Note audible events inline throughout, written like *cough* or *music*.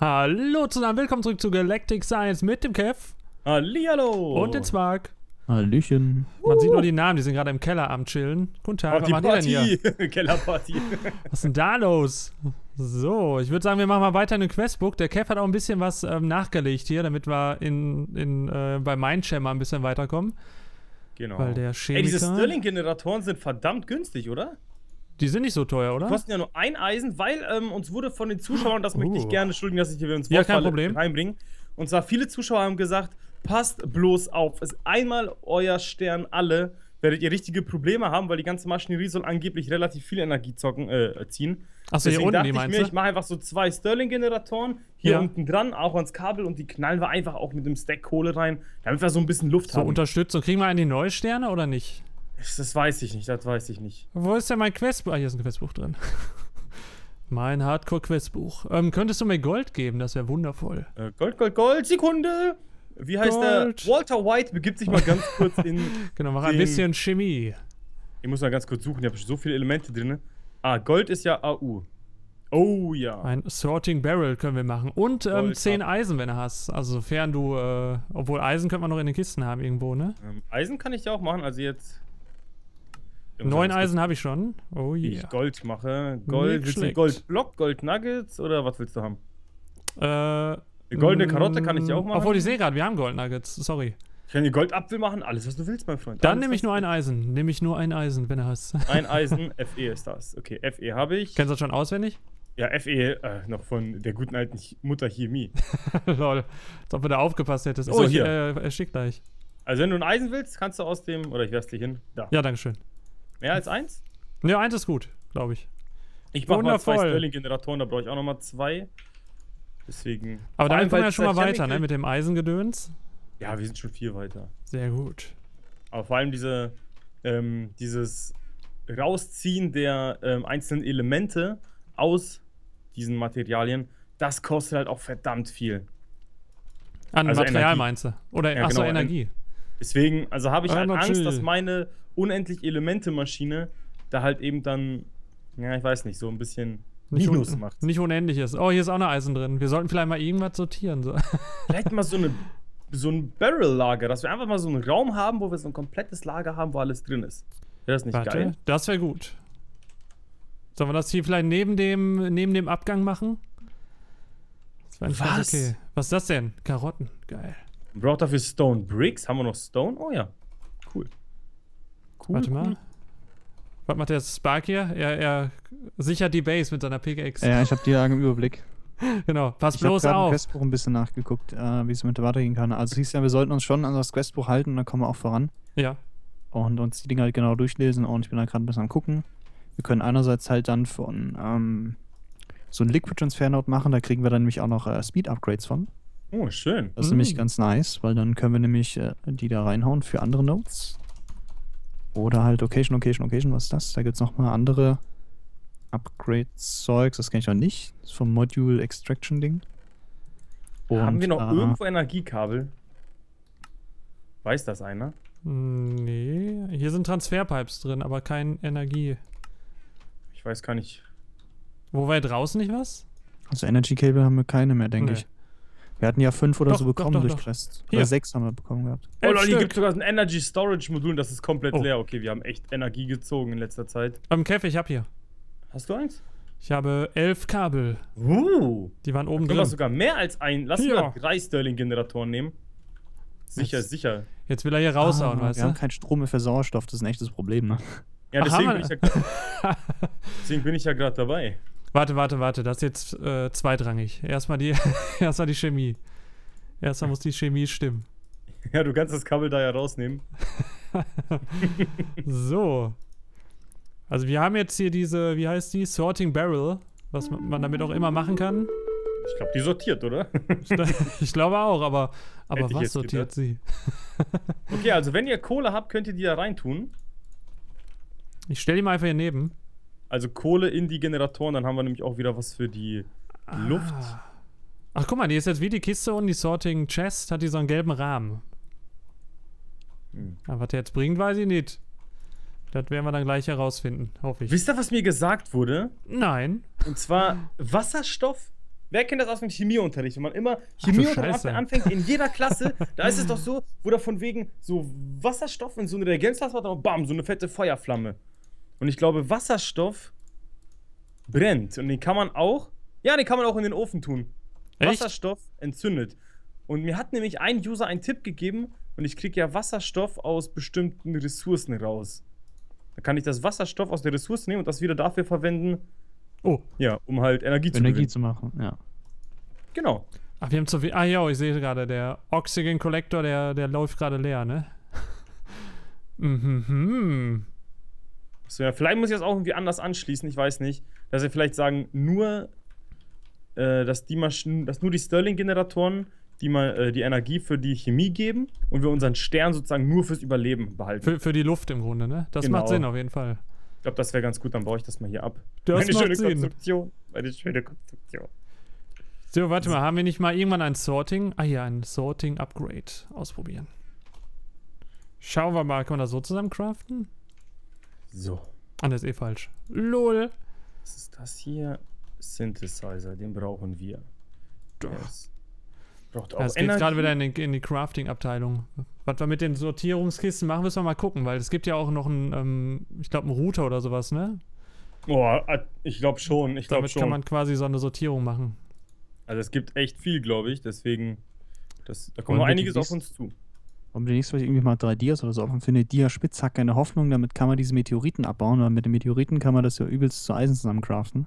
Hallo zusammen, willkommen zurück zu Galactic Science mit dem Kev Hallihallo! und dem Spark. Hallöchen. Man sieht nur die Namen, die sind gerade im Keller am Chillen. Guten Tag, was Oh, die macht ihr denn hier? Party! *laughs* Kellerparty. Was ist denn da los? So, ich würde sagen, wir machen mal weiter in den Questbook. Der Kev hat auch ein bisschen was ähm, nachgelegt hier, damit wir in, in, äh, bei Mindshare mal ein bisschen weiterkommen. genau. Weil der Ey, diese Chemiker, Stirling-Generatoren sind verdammt günstig, oder? Die sind nicht so teuer, Die oder? kosten ja nur ein Eisen, weil ähm, uns wurde von den Zuschauern, das möchte ich Uh. gerne, entschuldigen, dass ich hier ins Ja, Wort Problem. reinbringen. Und zwar viele Zuschauer haben gesagt, passt bloß auf, ist einmal euer Stern alle, werdet ihr richtige Probleme haben, weil die ganze Maschinerie soll angeblich relativ viel Energie zocken, äh, ziehen. Achso, hier unten, dachte die ich mir, du? ich mache einfach so zwei Sterling-Generatoren hier Ja. unten dran, auch ans Kabel und die knallen wir einfach auch mit dem Stack Kohle rein, damit wir so ein bisschen Luft So haben. Unterstützung. Kriegen wir an die neue Sterne oder nicht? Das weiß ich nicht, das weiß ich nicht. Wo ist denn mein Questbuch? Ah, hier ist ein Questbuch drin. *laughs* mein Hardcore-Questbuch. Ähm, könntest du mir Gold geben? Das wäre wundervoll. Äh, Gold, Gold, Gold, Sekunde! Wie heißt Gold. der? Walter White begibt sich mal ganz *laughs* kurz in. Genau, mach ein bisschen Chemie. Ich muss mal ganz kurz suchen, ich habe so viele Elemente drin. Ah, Gold ist ja AU. Oh ja. Ein Sorting Barrel können wir machen. Und ähm, Gold 10 ab. Eisen, wenn du hast. Also sofern du, äh, obwohl Eisen könnte man noch in den Kisten haben irgendwo, ne? Ähm, Eisen kann ich ja auch machen, also jetzt. Neun Eisen habe ich schon. Oh Wie yeah. ich Gold mache. Gold, willst du. Goldblock, Gold Nuggets oder was willst du haben? Äh, Eine goldene Karotte kann ich ja auch machen. Obwohl ich sehe gerade, wir haben Gold Nuggets. Sorry. Ich kann die Goldapfel machen, alles was du willst, mein Freund. Dann Alles, nehme ich nur ein Eisen. Nehme ich nur ein Eisen, wenn du hast. Ein *laughs* Eisen, FE ist das. Okay, FE habe ich. Kennst du das schon auswendig? Ja, FE äh, noch von der guten alten Mutter Chemie. *laughs* Lol. Als ob du da aufgepasst hättest. Oh, ich, hier. Äh, er schickt gleich. Also wenn du ein Eisen willst, kannst du aus dem, oder ich werf's dir hin, da. Ja, danke schön. Mehr als eins? Ja, eins ist gut, glaube ich. Ich mach mal zwei Wundervoll. Sterling-Generatoren, da brauche ich auch nochmal zwei. Deswegen. Aber allem, kommen wir ja schon mal weiter, ne? Mit dem Eisengedöns. Ja, wir sind schon viel weiter. Sehr gut. Aber vor allem diese, ähm, dieses Rausziehen der ähm, einzelnen Elemente aus diesen Materialien, das kostet halt auch verdammt viel. An Also Material Energie. meinst du? Oder Ja, achso, genau, Energie. Deswegen, also habe ich halt Energy. Angst, dass meine unendlich Elemente-Maschine da halt eben dann, ja, ich weiß nicht, so ein bisschen Nicht, Minus un macht. nicht unendlich ist. Oh, hier ist auch noch Eisen drin. Wir sollten vielleicht mal irgendwas sortieren. So. *laughs* Vielleicht mal so, eine, so ein Barrel-Lager, dass wir einfach mal so einen Raum haben, wo wir so ein komplettes Lager haben, wo alles drin ist. Wäre das nicht Warte, geil? das wäre gut. Sollen wir das hier vielleicht neben dem, neben dem Abgang machen? Was? okay. Was ist das denn? Karotten. Geil. Man braucht dafür Stone Bricks. Haben wir noch Stone? Oh ja. Cool. Cool. Warte mal. cool. Was macht der Spark hier? Er, er sichert die Base mit seiner Pickaxe. Ja, ich habe die Lage im Überblick. *laughs* Genau. Pass Ich habe bloß im auf. Questbuch ein bisschen nachgeguckt, äh, wie es mit weitergehen kann. Also es hieß ja, wir sollten uns schon an das Questbuch halten, dann kommen wir auch voran. Ja. Und uns die Dinge halt genau durchlesen. Und ich bin da gerade ein bisschen am gucken. Wir können einerseits halt dann von ähm, so ein Liquid Transfer Node machen, da kriegen wir dann nämlich auch noch äh, Speed Upgrades von. Oh, schön. Das ist Mm. nämlich ganz nice, weil dann können wir nämlich äh, die da reinhauen für andere Nodes. Oder halt Location, Location, Location, was ist das? Da gibt es nochmal andere Upgrade-Zeugs, das kenne ich noch nicht. Das ist vom Module Extraction Ding. Haben wir noch äh, irgendwo Energiekabel? Weiß das einer? Nee. Hier sind Transferpipes drin, aber kein Energie. Ich weiß gar nicht. Wo war draußen nicht was? Also Energy Cable haben wir keine mehr, denke Nee. ich. Wir hatten ja fünf oder Doch, so bekommen doch, durch doch. Quests. Hier. Oder sechs haben wir bekommen gehabt. Oh, Lol, hier gibt sogar ein Energy Storage Modul, das ist komplett Oh. leer. Okay, wir haben echt Energie gezogen in letzter Zeit. Ähm, Kev, ich hab hier. Hast du eins? Ich habe elf Kabel. Uh. Die waren oben Können wir drin. sogar mehr als ein. Lass uns Ja. mal drei Sterling-Generatoren nehmen. Sicher, Jetzt- sicher. Jetzt will er hier raushauen, Ah, weißt wir du? haben keinen Strom mehr für Sauerstoff, das ist ein echtes Problem, ne? Ja, Ach, deswegen, haben bin ich wir- ja, deswegen bin ich ja gerade dabei. Warte, warte, warte. Das ist jetzt äh, zweitrangig. Erstmal die, *laughs* erstmal die Chemie. Erstmal muss die Chemie stimmen. *laughs* Ja, du kannst das Kabel da ja rausnehmen. *laughs* So. Also wir haben jetzt hier diese, wie heißt die? Sorting Barrel. Was man damit auch immer machen kann. Ich glaube, die sortiert, oder? Ich glaube auch, aber, aber was sortiert gedacht. sie? Okay, also wenn ihr Kohle habt, könnt ihr die da reintun. Ich stelle die mal einfach hier neben. Also Kohle in die Generatoren, dann haben wir nämlich auch wieder was für die Luft. Ah. Ach, guck mal, die ist jetzt wie die Kiste und die Sorting Chest hat die so einen gelben Rahmen. Hm. Aber was der jetzt bringt, weiß ich nicht. Das werden wir dann gleich herausfinden, hoffe ich. Wisst ihr, was mir gesagt wurde? Nein. Und zwar Wasserstoff wer kennt das aus dem Chemieunterricht? Wenn man immer Chemieunterricht anfängt, in jeder Klasse, *laughs* da ist es doch so, wo da von wegen so Wasserstoff in so eine Reagenzglas hat, und bam, so eine fette Feuerflamme. Und ich glaube, Wasserstoff brennt. Und den kann man auch, ja, den kann man auch in den Ofen tun. Echt? Wasserstoff entzündet. Und mir hat nämlich ein User einen Tipp gegeben und ich kriege ja Wasserstoff aus bestimmten Ressourcen raus. Da kann ich das Wasserstoff aus der Ressource nehmen und das wieder dafür verwenden, Oh, ja, um halt Energie zu Energie zu machen, ja. Genau. ach, wir haben zu viel. Ah, ja, ich sehe gerade, der Oxygen Collector, der, der läuft gerade leer, ne? *laughs* mhm. So, ja, vielleicht muss ich das auch irgendwie anders anschließen, ich weiß nicht. Dass wir vielleicht sagen, nur, äh, dass, die Maschinen, dass nur die Stirling-Generatoren die, mal, äh, die Energie für die Chemie geben und wir unseren Stern sozusagen nur fürs Überleben behalten. Für, für die Luft im Grunde, ne? Das Genau. macht Sinn auf jeden Fall. ich glaube, das wäre ganz gut, dann baue ich das mal hier ab. Das Meine macht schöne Sinn. Konstruktion. Meine schöne Konstruktion. So, warte mal, haben wir nicht mal irgendwann ein Sorting? Ah ja, ein Sorting Upgrade ausprobieren. Schauen wir mal, kann man das so zusammen craften? So. Ah, das ist eh falsch. LOL. Was ist das hier? Synthesizer, den brauchen wir. Yes. Braucht auch Ja, geht Energie. gerade wieder in die, in die Crafting-Abteilung. Was wir mit den Sortierungskisten machen, müssen wir mal gucken, weil es gibt ja auch noch einen, ähm, ich glaube, einen Router oder sowas, ne? Boah, äh, ich glaube schon. Ich glaube Damit schon. kann man quasi so eine Sortierung machen. also es gibt echt viel, glaube ich. Deswegen, das, da kommt noch einiges auf uns zu. Und demnächst vielleicht irgendwie mal drei Dias oder so auf und für eine Dia-Spitzhacke eine Hoffnung, damit kann man diese Meteoriten abbauen, weil mit den Meteoriten kann man das ja übelst zu Eisen zusammencraften.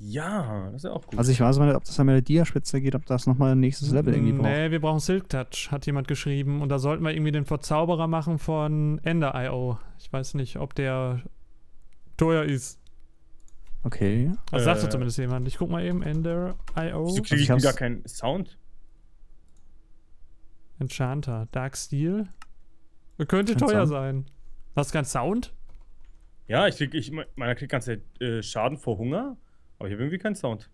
Ja, das ist ja auch gut. Also ich weiß mal nicht, ob das dann mit der Dia-Spitze geht, ob das nochmal ein nächstes Level irgendwie braucht. Nee, wir brauchen Silk Touch, hat jemand geschrieben. Und da sollten wir irgendwie den Verzauberer machen von Ender.io. Ich weiß nicht, ob der teuer ist. Okay. Das sagte Äh. zumindest jemand. Ich guck mal eben, Ender.io. Wieso kriege Also ich gar keinen Sound? Enchanter, Dark Steel. Könnte Kein teuer Sound? sein. Hast du keinen Sound? Ja, ich krieg, ich, meiner kriegt ganz äh, Schaden vor Hunger, aber ich habe irgendwie keinen Sound.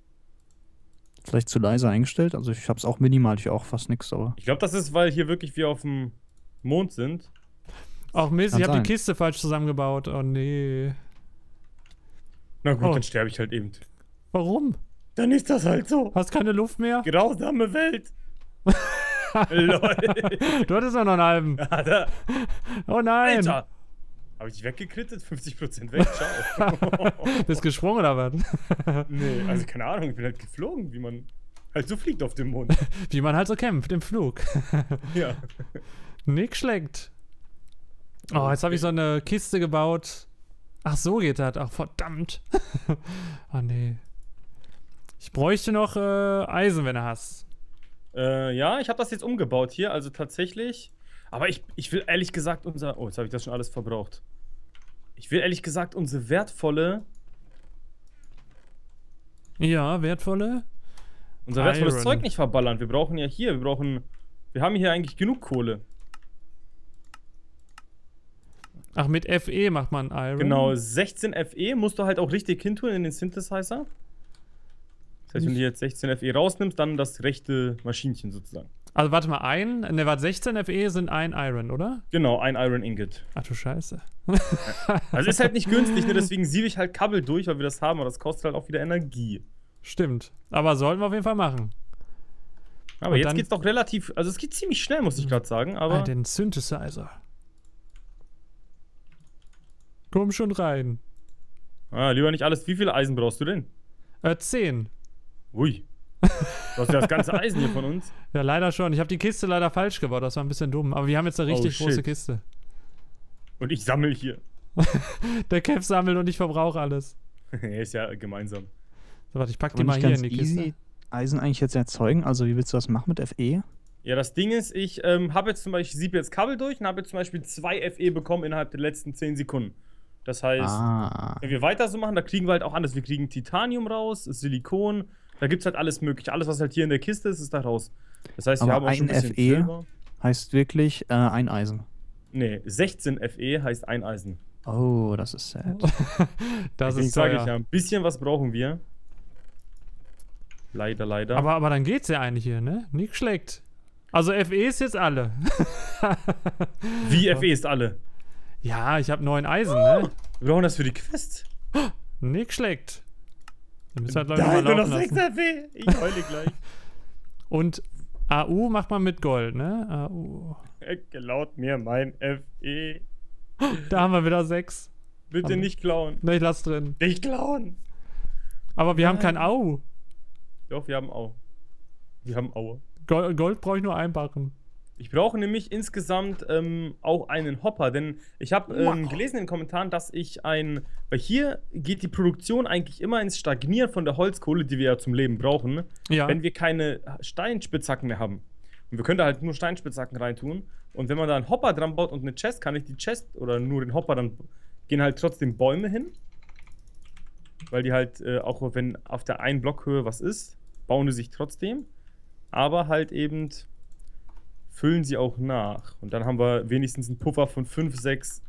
Vielleicht zu leise eingestellt. Also ich habe es auch minimal, ich auch fast nichts, aber. Ich glaube, das ist, weil hier wirklich wir auf dem Mond sind. Ach Mist, Kann ich habe sein. die Kiste falsch zusammengebaut. Oh nee. Na gut, Oh. dann sterbe ich halt eben. Warum? Dann ist das halt so. Hast keine Luft mehr? Grausame Welt. *laughs* Lol. Du hattest doch noch einen halben. Ja, da, Oh nein. Alter. Habe ich dich weggekrittet? 50% weg, ciao. *laughs* Bist gesprungen oder was? nee, also keine Ahnung, ich bin halt geflogen, wie man halt so fliegt auf dem Mond. *laughs* Wie man halt so kämpft im Flug. *laughs* ja. Nick schlägt. Oh, jetzt habe ich so eine Kiste gebaut. Ach, so geht das. Ach, verdammt. oh, nee. Ich bräuchte noch äh, Eisen, wenn du hast. Äh, ja, ich habe das jetzt umgebaut hier, also tatsächlich. Aber ich, ich will ehrlich gesagt unser. Oh, jetzt habe ich das schon alles verbraucht. Ich will ehrlich gesagt unsere wertvolle. Ja, wertvolle. Unser wertvolles Iron. Zeug nicht verballern. Wir brauchen ja hier, wir brauchen. Wir haben hier eigentlich genug Kohle. Ach, mit FE macht man Iron. Genau, 16 FE musst du halt auch richtig hintun in den Synthesizer. Das heißt, wenn du jetzt 16 FE rausnimmst, dann das rechte Maschinchen sozusagen. Also, warte mal, ein. Ne, warte, 16 FE sind ein Iron, oder? Genau, ein Iron Ingot. Ach du Scheiße. Also ist halt nicht günstig, ne? deswegen siebe ich halt Kabel durch, weil wir das haben, aber das kostet halt auch wieder Energie. Stimmt. Aber sollten wir auf jeden Fall machen. Aber Und jetzt geht's doch relativ, also es geht ziemlich schnell, muss ich gerade sagen, aber ah, den Synthesizer. Komm schon rein. ah, lieber nicht alles. Wie viel Eisen brauchst du denn? Äh, 10. Ui. Du hast ja das ganze Eisen hier von uns. *laughs* Ja, leider schon. Ich habe die Kiste leider falsch gebaut. Das war ein bisschen dumm. Aber wir haben jetzt eine richtig Oh, große. Kiste. Und ich sammle hier. *laughs* Der Kev sammelt und ich verbrauche alles. *laughs* ist ja gemeinsam. So, warte, ich pack die mal hier in die easy, Kiste. Eisen eigentlich jetzt erzeugen. Also wie willst du das machen mit FE? Ja, das Ding ist, ich ähm, habe jetzt zum Beispiel, ich siebe jetzt Kabel durch und habe jetzt zum Beispiel zwei FE bekommen innerhalb der letzten 10 Sekunden. Das heißt, Ah. wenn wir weiter so machen, da kriegen wir halt auch alles. Wir kriegen Titanium raus, Silikon, da gibt es halt alles mögliche. Alles, was halt hier in der Kiste ist, ist da raus. Das heißt, wir Aber haben auch schon ein ein bisschen FE? Silber. Heißt wirklich äh, ein Eisen. Nee, 16 FE heißt ein Eisen. Oh, das ist sad. *laughs* Das Deswegen ist sage ich ja, ein bisschen was brauchen wir. Leider, leider. Aber, aber dann geht's ja eigentlich hier, ne? Nick schlägt. Also FE ist jetzt alle. *laughs* Wie FE ist alle? ja, ich habe neun Eisen, ne? *gasps* Wir brauchen das für die Quest. Nick schlägt. Müssen wir halt, glaub ich, mal nur noch laufen 6 lassen. HP. Ich heule gleich. *laughs* Und AU macht man mit Gold, ne? AU. Er klaut mir mein FE. *gasps* Da haben wir wieder 6. Bitte Aber- nicht klauen. Ne, ich lass drin. Nicht klauen. Aber wir haben kein Nein. AU. Doch, wir haben Au. Wir haben Aue. Gold, Gold brauche ich nur einbachen. Ich brauche nämlich insgesamt ähm, auch einen Hopper, denn ich habe ähm, gelesen in den Kommentaren, dass ich ein. Weil hier geht die Produktion eigentlich immer ins Stagnieren von der Holzkohle, die wir ja zum Leben brauchen, Ja. wenn wir keine Steinspitzhacken mehr haben. Und wir können da halt nur Steinspitzhacken reintun. Und wenn man da einen Hopper dran baut und eine Chest, kann ich die Chest oder nur den Hopper, dann gehen halt trotzdem Bäume hin. Weil die halt, äh, auch wenn auf der einen Blockhöhe was ist, bauen die sich trotzdem. Aber halt eben füllen sie auch nach. Und dann haben wir wenigstens einen Puffer von 5, 6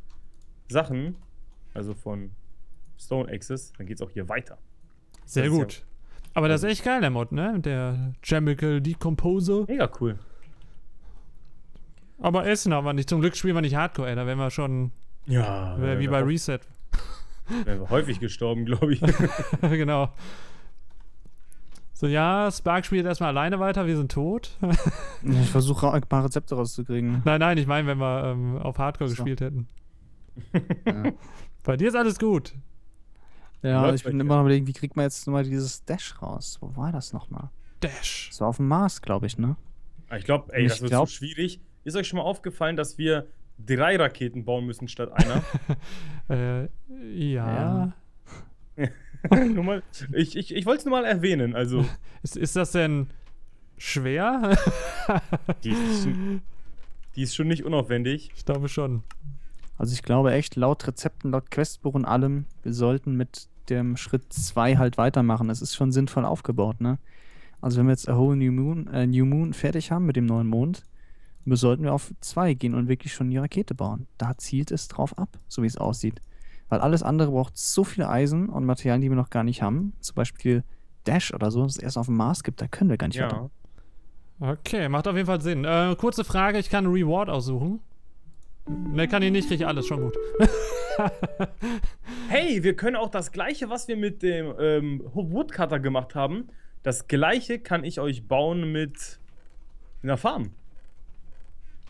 Sachen. Also von Stone Axes. Dann geht es auch hier weiter. Sehr das gut. Aber das ist echt geil, der Mod, ne? Der Chemical Decomposer. Mega cool. Aber Essen haben wir nicht. Zum Glück spielen wir nicht Hardcore, ey. Da wären wir schon Ja. wär wie bei Reset. Wären wir häufig gestorben, glaube ich. *laughs* genau. So, ja, Spark spielt erstmal alleine weiter, wir sind tot. *laughs* Ich versuche ein paar Rezepte rauszukriegen. nein, nein, ich meine, wenn wir ähm, auf Hardcore So. gespielt hätten. *laughs* Ja, Bei dir ist alles gut. ja Läuft ich bin immer noch überlegen, wie kriegt man jetzt nochmal dieses Dash raus? Wo war das nochmal? Dash. Das war auf dem Mars, glaube ich, ne? Ah, Ich glaube, ey, Ich das wird glaub- so schwierig. Ist euch schon mal aufgefallen, dass wir drei Raketen bauen müssen statt einer? *laughs* Äh, ja. nur *laughs* mal, ich ich, ich wollte es nur mal erwähnen. Also, *laughs* Ist, ist das denn schwer? *laughs* die ist, schon, die ist schon nicht unaufwendig. ich glaube schon. Also ich glaube echt, laut Rezepten, laut Questbuch und allem, wir sollten mit dem Schritt 2 halt weitermachen. Es ist schon sinnvoll aufgebaut, ne? Also wenn wir jetzt A Whole New Moon, äh, New Moon fertig haben mit dem neuen Mond, wir sollten wir auf 2 gehen und wirklich schon die Rakete bauen. Da zielt es drauf ab, so wie es aussieht. Weil alles andere braucht so viel Eisen und Materialien, die wir noch gar nicht haben. Zum Beispiel Dash oder so, das es erst auf dem Mars gibt, da können wir gar nicht weiter. Ja. Okay, macht auf jeden Fall Sinn. Äh, kurze Frage, ich kann einen Reward aussuchen. Ne, kann ich nicht, kriege ich alles, schon gut. *laughs* Hey, wir können auch das gleiche, was wir mit dem ähm, Woodcutter gemacht haben, das gleiche kann ich euch bauen mit einer Farm.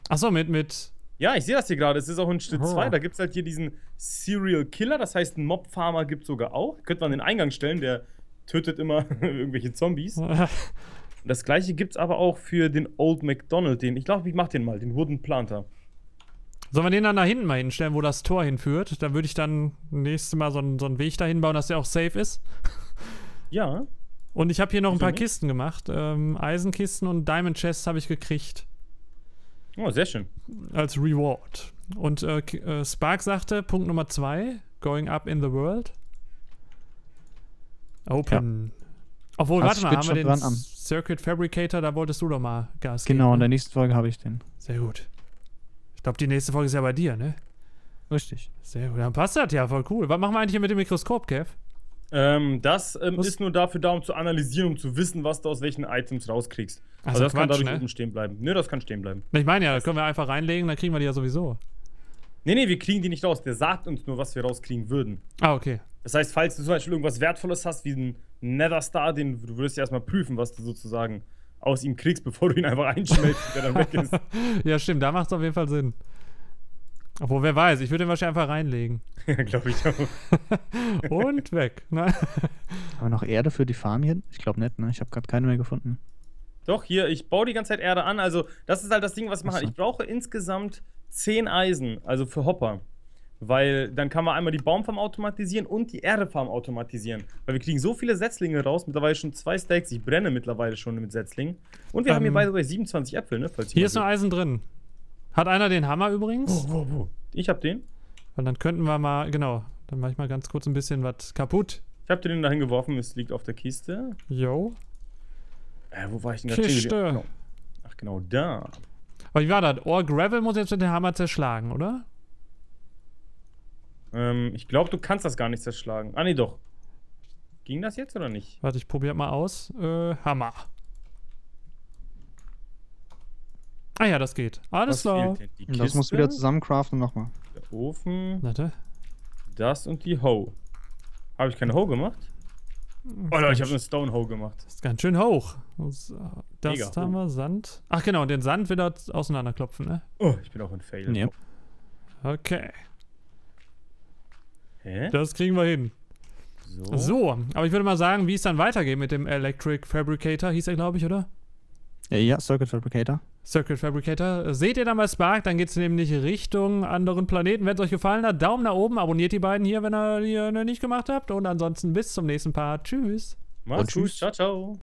Achso, mit, mit. Ja, ich sehe das hier gerade. Es ist auch in Schritt Oh. 2. Da gibt es halt hier diesen Serial Killer. Das heißt, einen Mob-Farmer gibt es sogar auch. Könnte man an den Eingang stellen, der tötet immer *laughs* irgendwelche Zombies. *laughs* Das gleiche gibt es aber auch für den Old McDonald. Den, ich glaube, ich mach den mal, den Wooden Planter. Sollen wir den dann da hinten mal hinstellen, wo das Tor hinführt? Dann würde ich dann nächstes Mal so einen, so einen Weg dahin bauen, dass der auch safe ist. *laughs* Ja. Und ich habe hier noch ein paar nicht? Kisten gemacht. Ähm, Eisenkisten und Diamond Chests habe ich gekriegt. Oh, sehr schön. Als Reward. Und äh, äh, Spark sagte, Punkt Nummer zwei, going up in the world. Open. Obwohl, Also warte mal, haben wir den am- Circuit Fabricator, da wolltest du doch mal Gas Genau, in geben. der ne? nächsten Folge habe ich den. Sehr gut. Ich glaube, die nächste Folge ist ja bei dir, ne? Richtig. Sehr gut. Dann passt das ja, voll cool. Was machen wir eigentlich hier mit dem Mikroskop, Kev? Ähm, das ähm, ist nur dafür da, um zu analysieren, um zu wissen, was du aus welchen Items rauskriegst. Also so, das kann Quatsch, dadurch ne? unten stehen bleiben. Ne, das kann stehen bleiben. Ich meine ja, da können wir einfach reinlegen, dann kriegen wir die ja sowieso. Nee, nee, wir kriegen die nicht raus. Der sagt uns nur, was wir rauskriegen würden. Ah, okay. Das heißt, falls du zum Beispiel irgendwas Wertvolles hast, wie einen Nether Star, den du würdest ja erstmal prüfen, was du sozusagen aus ihm kriegst, *laughs* bevor du ihn einfach einschmelzt, der dann weg ist. *laughs* Ja, stimmt, da macht es auf jeden Fall Sinn. Obwohl, wer weiß, ich würde den wahrscheinlich einfach reinlegen. *laughs* Ja, glaube ich auch. *laughs* Und weg. Ne? *laughs* Aber noch Erde für die Farm hier? Ich glaube nicht, ne? Ich habe gerade keine mehr gefunden. Doch, hier, ich baue die ganze Zeit Erde an. Also, das ist halt das Ding, was ich mache. Ach so. Ich brauche insgesamt 10 Eisen, also für Hopper. Weil dann kann man einmal die Baumfarm automatisieren und die Erdefarm automatisieren. Weil wir kriegen so viele Setzlinge raus, mittlerweile schon zwei Stacks. Ich brenne mittlerweile schon mit Setzlingen. Und wir haben hier Ähm, by the way 27 Äpfel, ne? Falls Hier ist noch Eisen drin. Hat einer den Hammer übrigens? Ich hab den. Weil dann könnten wir mal, genau, dann mache ich mal ganz kurz ein bisschen was kaputt. Ich hab den dahin geworfen, es liegt auf der Kiste. Yo. Äh, wo war ich denn gerade Kiste. Genau. Ach, genau da. Aber wie war das? Or Gravel muss jetzt mit dem Hammer zerschlagen, oder? Ähm, ich glaube, du kannst das gar nicht zerschlagen. Ah, nee, doch. Ging das jetzt oder nicht? Warte, ich probiere mal aus. Äh, Hammer. Ah ja, das geht. Alles klar. das muss wieder zusammencraften nochmal. Der Ofen, Warte. das und die Hoe. Habe ich keine Hoe gemacht? Oh Leute, ich habe eine Stone Hoe gemacht. Das ist ganz schön hoch. Das Mega haben wir Sand. Ach genau, den Sand wieder auseinanderklopfen, ne? Oh, ich bin auch ein Fail. Ja. Okay, Hä? das kriegen wir hin. So. So, aber ich würde mal sagen, wie es dann weitergeht mit dem Electric Fabricator, hieß er, glaube ich, oder? Äh, ja, Circuit Fabricator. Circuit Fabricator. Seht ihr dann bei Spark, dann geht es nämlich Richtung anderen Planeten. Wenn es euch gefallen hat, Daumen nach oben, abonniert die beiden hier, wenn ihr die äh, nicht gemacht habt. Und ansonsten bis zum nächsten Part. Tschüss. Mach's Und gut. tschüss. Ciao, ciao.